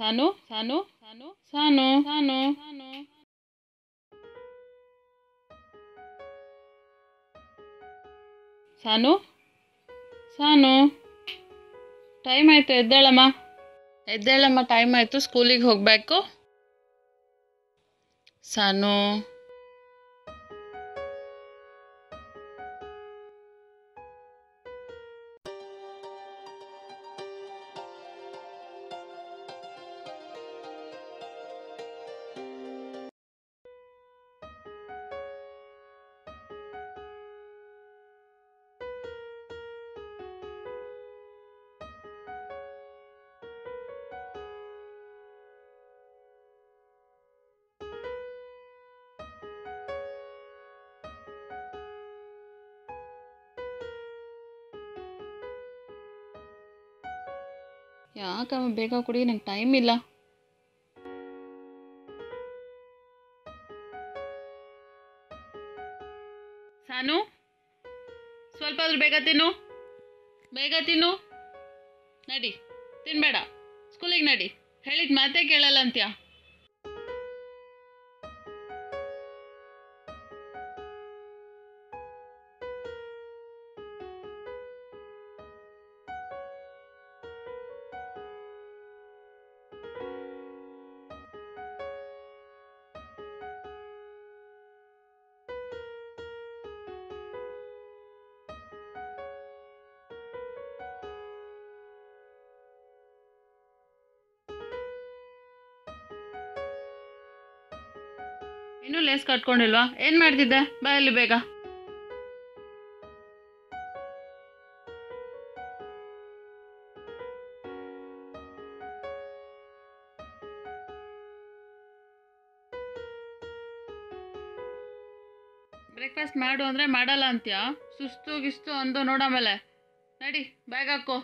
ಸಾನು ಸಾನು ಸಾನು ಸಾನು ಸಾನು ಸಾನು ಸಾನು ಸಾನು time ಆಯಿತು, ಎದ್ದೇಳಮ್ಮ. ಎದ್ದೇಳಮ್ಮ time ಆಯಿತು. ಸ್ಕೂಲಿಗೆ ಹೋಗಬೇಕು. ಸಾನು ಯಾಕಮ್ಮ ಬೇಗ ಕುಡಿ, ನಂಗೆ ಟೈಮ್ ಇಲ್ಲ. ಸಾನು ಸ್ವಲ್ಪ ಆದ್ರೂ ಬೇಗ ತಿನ್ನು. ಬೇಗ ತಿನ್ನು. ನಡಿ, ತಿನ್ಬೇಡ. ಸ್ಕೂಲಿಗೆ ನಡಿ. ಹೇಳಿದ ಮಾತೇ ಕೇಳಲ್ಲ ಅಂತ್ಯ? ಇನ್ನೂ ಲೇಸ್ ಕಟ್ಕೊಂಡಿಲ್ವಾ? ಏನು ಮಾಡ್ತಿದ್ದೆ? ಬಾಯಲ್ಲಿ ಬೇಗ. ಬ್ರೇಕ್ಫಾಸ್ಟ್ ಮಾಡು ಅಂದರೆ ಮಾಡಲ್ಲ ಅಂತ್ಯಾ? ಸುಸ್ತು ಗಿಸ್ತು ಅಂದು ನೋಡಾಮೇಲೆ ನಡಿ ಬ್ಯಾಗ್ ಹಾಕೋ.